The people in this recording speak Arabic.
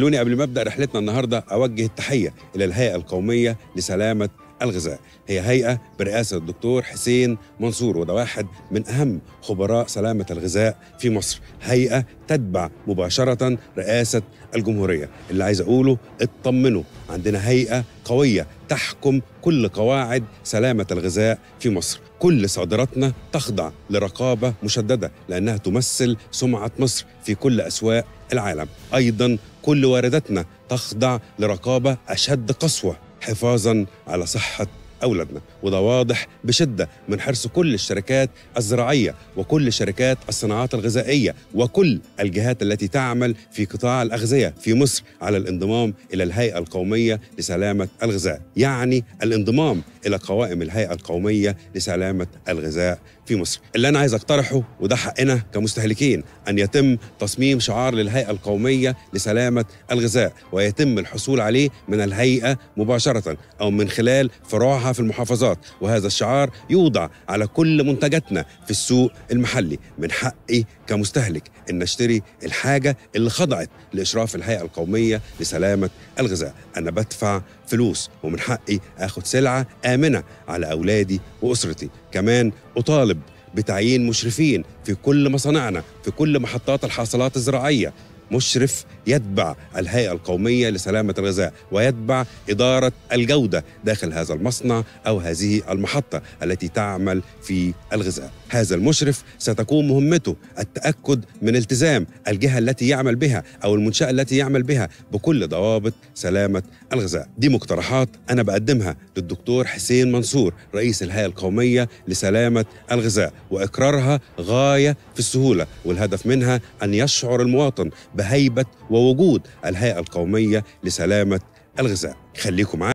خلوني قبل ما أبدأ رحلتنا النهارده أوجه التحية إلى الهيئة القومية لسلامة الغذاء. هي هيئة برئاسة الدكتور حسين منصور وده واحد من أهم خبراء سلامة الغذاء في مصر. هيئة تتبع مباشرة رئاسة الجمهورية. اللي عايز أقوله اطمنوا عندنا هيئة قوية تحكم كل قواعد سلامة الغذاء في مصر. كل صادراتنا تخضع لرقابة مشددة لأنها تمثل سمعة مصر في كل أسواق العالم. أيضا كل وارداتنا تخضع لرقابة أشد قسوة. حفاظا على صحة أولادنا وده واضح بشدة من حرص كل الشركات الزراعية وكل شركات الصناعات الغذائية وكل الجهات التي تعمل في قطاع الأغذية في مصر على الانضمام إلى الهيئة القومية لسلامة الغذاء. يعني الانضمام إلى قوائم الهيئة القومية لسلامة الغذاء في مصر. اللي أنا عايز أقترحه وده حقنا كمستهلكين أن يتم تصميم شعار للهيئة القومية لسلامة الغذاء ويتم الحصول عليه من الهيئة مباشرة أو من خلال فروعها في المحافظات وهذا الشعار يوضع على كل منتجاتنا في السوق المحلي. من حقي كمستهلك إن أشتري الحاجة اللي خضعت لإشراف الهيئة القومية لسلامة الغذاء. أنا بدفع فلوس ومن حقي اخد سلعة آمنة على أولادي وأسرتي. كمان أطالب بتعيين مشرفين في كل مصانعنا في كل محطات الحاصلات الزراعية. مشرف يتبع الهيئة القومية لسلامة الغذاء ويتبع إدارة الجودة داخل هذا المصنع أو هذه المحطة التي تعمل في الغذاء هذا المشرف ستكون مهمته التأكد من التزام الجهة التي يعمل بها أو المنشأة التي يعمل بها بكل ضوابط سلامة الغذاء دي مقترحات أنا بقدمها للدكتور حسين منصور رئيس الهيئة القومية لسلامة الغذاء وإقرارها غاية في السهولة والهدف منها أن يشعر المواطن بهيبة ووجود الهيئة القومية لسلامة الغذاء. خليكم